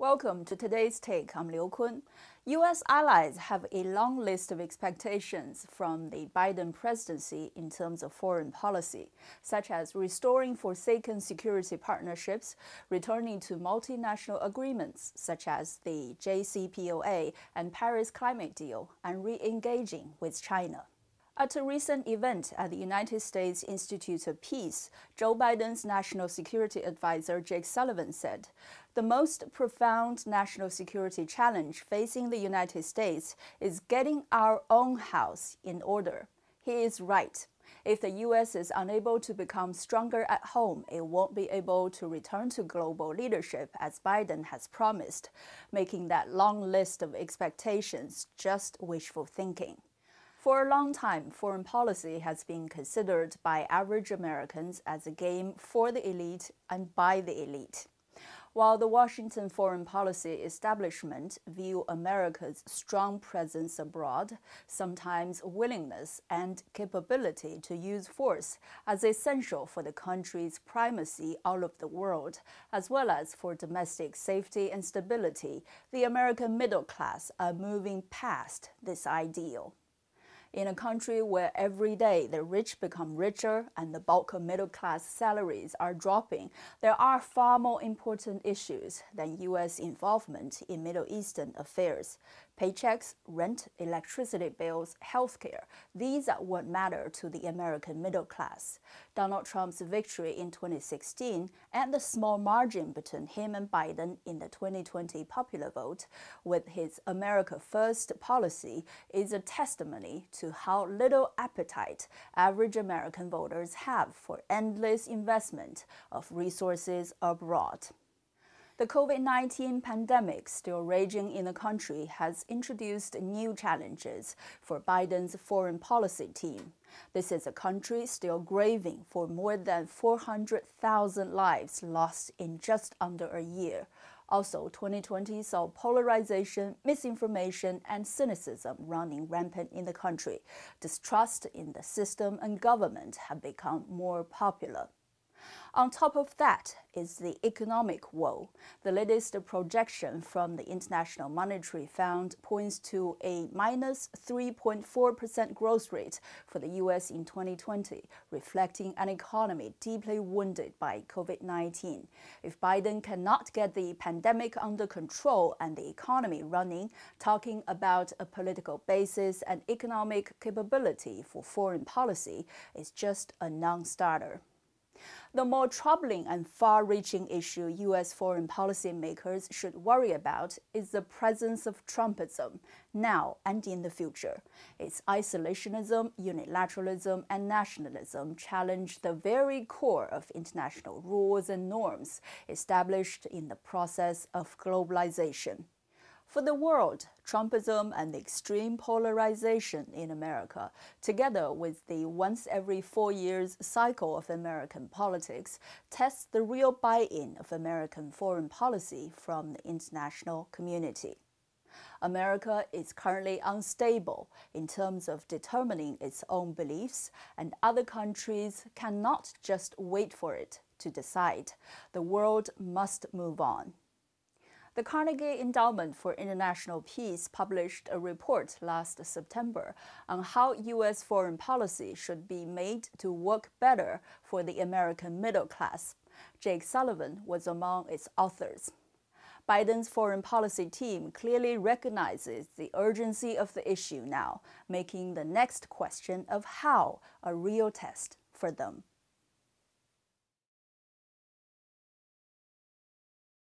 Welcome to today's take. I'm Liu Kun. U.S. allies have a long list of expectations from the Biden presidency in terms of foreign policy, such as restoring forsaken security partnerships, returning to multinational agreements such as the JCPOA and Paris Climate Deal, and re engaging with China. At a recent event at the United States Institute of Peace, Joe Biden's national security advisor Jake Sullivan said, The most profound national security challenge facing the United States is getting our own house in order. He is right. If the U.S. is unable to become stronger at home, it won't be able to return to global leadership as Biden has promised, making that long list of expectations just wishful thinking. For a long time, foreign policy has been considered by average Americans as a game for the elite and by the elite. While the Washington foreign policy establishment view America's strong presence abroad, sometimes willingness and capability to use force as essential for the country's primacy all over the world, as well as for domestic safety and stability, the American middle class are moving past this ideal. In a country where every day the rich become richer and the bulk of middle class salaries are dropping, there are far more important issues than U.S. involvement in Middle Eastern affairs. Paychecks, rent, electricity bills, healthcare, these are what matter to the American middle class. Donald Trump's victory in 2016 and the small margin between him and Biden in the 2020 popular vote with his America First policy is a testimony to how little appetite average American voters have for endless investment of resources abroad. The COVID 19 pandemic still raging in the country has introduced new challenges for Biden's foreign policy team. This is a country still grieving for more than 400,000 lives lost in just under a year. Also, 2020 saw polarization, misinformation, and cynicism running rampant in the country. Distrust in the system and government have become more popular. On top of that is the economic woe. The latest projection from the International Monetary Fund points to a minus 3.4% growth rate for the U.S. in 2020, reflecting an economy deeply wounded by COVID 19. If Biden cannot get the pandemic under control and the economy running, talking about a political basis and economic capability for foreign policy is just a non starter. The more troubling and far reaching issue U.S. foreign policy makers should worry about is the presence of Trumpism, now and in the future. Its isolationism, unilateralism, and nationalism challenge the very core of international rules and norms established in the process of globalization. For the world, Trumpism and extreme polarization in America, together with the once every four years cycle of American politics, tests the real buy in of American foreign policy from the international community. America is currently unstable in terms of determining its own beliefs, and other countries cannot just wait for it to decide. The world must move on. The Carnegie Endowment for International Peace published a report last September on how U.S. foreign policy should be made to work better for the American middle class. Jake Sullivan was among its authors. Biden's foreign policy team clearly recognizes the urgency of the issue now, making the next question of how a real test for them.